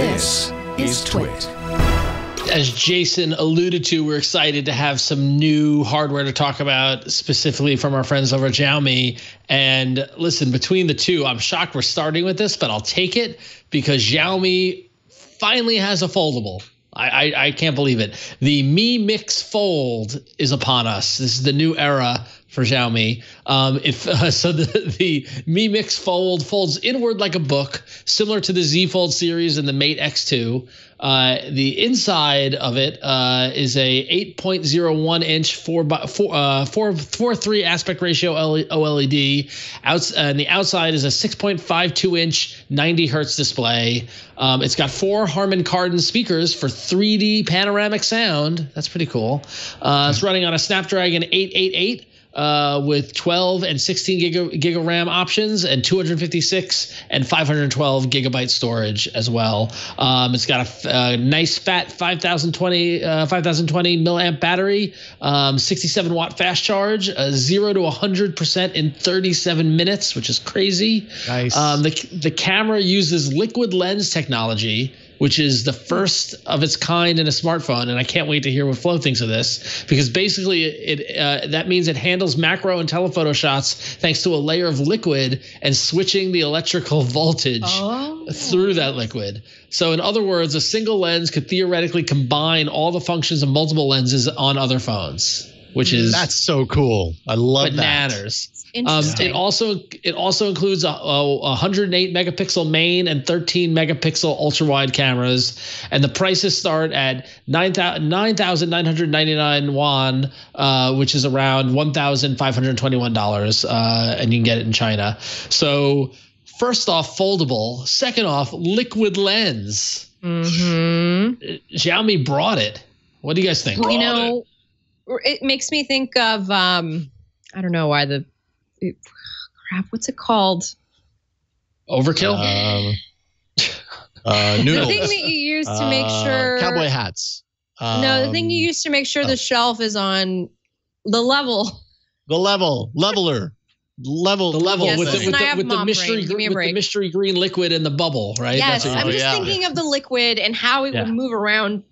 This is Twit. As Jason alluded to, we're excited to have some new hardware to talk about, specifically from our friends over at Xiaomi. And listen, between the two, I'm shocked we're starting with this, but I'll take it because Xiaomi finally has a foldable. I, I, I can't believe it. The Mi Mix Fold is upon us. This is the new era for Xiaomi. Um, if uh, so, the, the Mi Mix Fold folds inward like a book, similar to the Z Fold series and the Mate X2. Uh, the inside of it uh, is a 8.01 inch 4 by 4 uh, 4 4 3 aspect ratio OLED. Outs, and the outside is a 6.52 inch 90 hertz display. Um, it's got four Harman Kardon speakers for 3D panoramic sound. That's pretty cool. Uh, it's running on a Snapdragon 888 uh, with 12 and 16 giga, giga RAM options and 256 and 512 gigabyte storage as well. Um, it's got a, a nice fat 5020 uh, 5020 milliamp battery, um, 67 watt fast charge, uh, zero to 100 percent in 37 minutes, which is crazy. Nice. Um, the the camera uses liquid lens technology which is the first of its kind in a smartphone. And I can't wait to hear what Flo thinks of this because basically it uh, that means it handles macro and telephoto shots thanks to a layer of liquid and switching the electrical voltage Oh. through that liquid. So in other words, a single lens could theoretically combine all the functions of multiple lenses on other phones, which is That's so cool. I love that. bananas. Um, it also it also includes a, a 108 megapixel main and 13 megapixel ultra wide cameras, and the prices start at 9,999 won, uh, which is around 1,521 dollars, uh, and you can get it in China. So first off, foldable. Second off, liquid lens. hmm Xiaomi brought it. What do you guys think? You know, it makes me think of um, I don't know why the it- crap. What's it called? overkill. Um, uh, The thing that you use to make Uh, sure. cowboy hats. no, the thing Um, you use to make sure the shelf is on the level. The level, leveler, level, the level Yes, with, the, with, the, with the mystery brain. Give me a with the mystery green liquid and the bubble, right? Yes, what I'm just yeah. thinking of the liquid and how it Yeah. would move around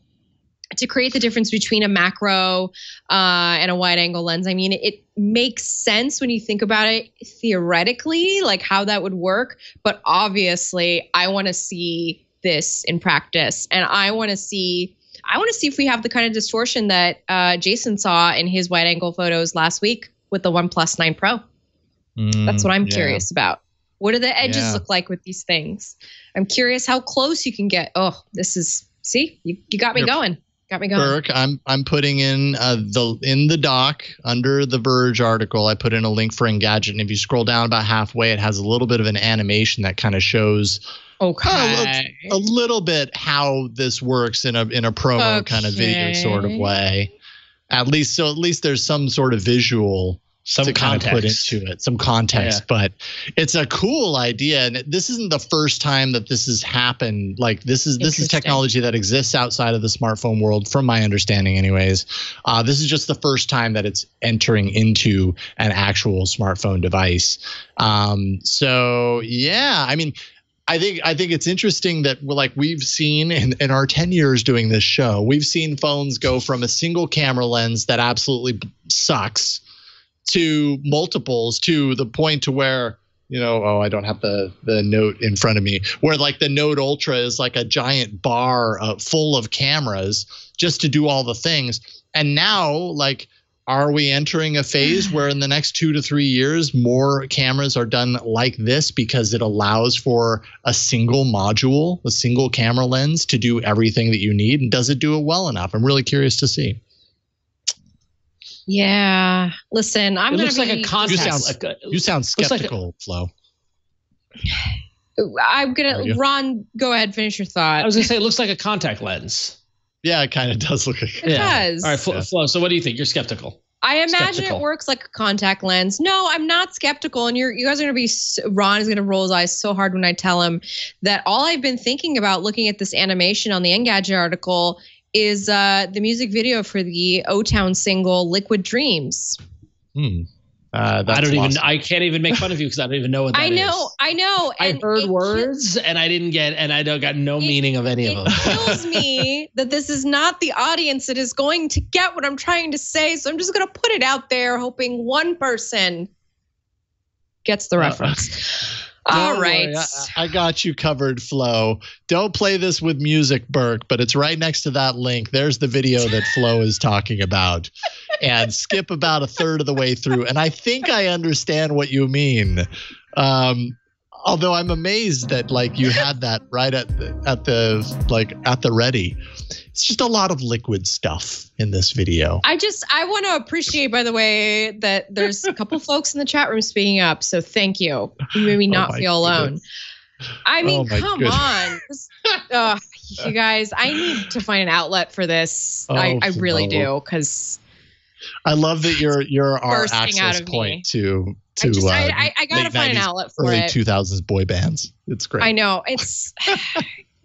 to create the difference between a macro uh, and a wide angle lens. I mean, it makes sense when you think about it theoretically, like how that would work. But obviously, I want to see this in practice, and I want to see. I want to see if we have the kind of distortion that uh, Jason saw in his wide angle photos last week with the One 9 Pro. That's what I'm Mm, yeah. curious about. What do the edges Yeah. look like with these things? I'm curious how close you can get. Oh, this is see, you, you got me Here. going. Got me going. Burke, I'm I'm putting in uh, the in the doc under the Verge article. I put in a link for Engadget, and if you scroll down about halfway, it has a little bit of an animation that kind of shows Okay. a little bit how this works in a in a promo kind of video sort of way. At least so at least there's some sort of visual some to kind of put context. into it, some context. Yeah. But it's a cool idea, and this isn't the first time that this has happened. Like this is this is technology that exists outside of the smartphone world, from my understanding, anyways. Uh, this is just the first time that it's entering into an actual smartphone device. Um, so yeah, I mean. I think I think it's interesting that well, like we've seen in, in our 10 years doing this show, we've seen phones go from a single camera lens that absolutely b- sucks to multiples to the point to where you know oh I don't have the the note in front of me where like the Note Ultra is like a giant bar uh, full of cameras just to do all the things. And now like are we entering a phase where in the next two to three years more cameras are done like this because it allows for a single module a single camera lens to do everything that you need? And does it do it well enough? I'm really curious to see Yeah. Listen, I'm it gonna looks like a contact. You sound- like a- you sound Looks like a- skeptical flo I'm gonna? Ron. Go ahead, finish your thought. I was gonna say it looks like a contact lens. yeah it kind of does look like It does. All right, Flo, Yeah. Flo. So what do you think? You're skeptical. I imagine Skeptical. it works like a contact lens. No, I'm not skeptical. And you're, you guys are going to be, Ron is going to roll his eyes so hard when I tell him that all I've been thinking about looking at this animation on the Engadget article is uh, the music video for the O Town single Liquid Dreams. Hmm. Uh, I don't even. lost. I can't even make fun of you because I don't even know what that I is. know, I know. I heard it words and I didn't get, and I don't got no It- meaning of any of them. kills me that this is not the audience that is going to get what I'm trying to say. So I'm just going to put it out there, hoping one person gets the Uh, reference. Don't right. I, I got you covered, Flo. Don't play this with music, Burke, but it's right next to that link. There's the video that Flo is talking about. And skip about a third of the way through. And I think I understand what you mean. Um, although I'm amazed that like you had that right at the, at the like at the ready. It's just a lot of liquid stuff in this video. I just I want to appreciate, by the way, that there's a couple folks in the chat room speaking up. So thank you. You made me Oh not my feel alone. I mean, Oh come goodness. on, This- you guys. I need to find an outlet for this. I, Oh, I really Flo. do because I love that you're you're our access of me. point to to I just uh, I, I, I gotta late find an 90s, outlet for early it. 2000s boy bands. It's great. I know it's